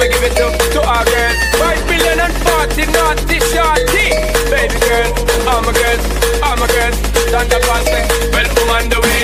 me give it to, to our girl. Five million and forty naughty shorty. Baby girl, I'm a girl, I'm a girl. Stand up and say, well, woman, the way.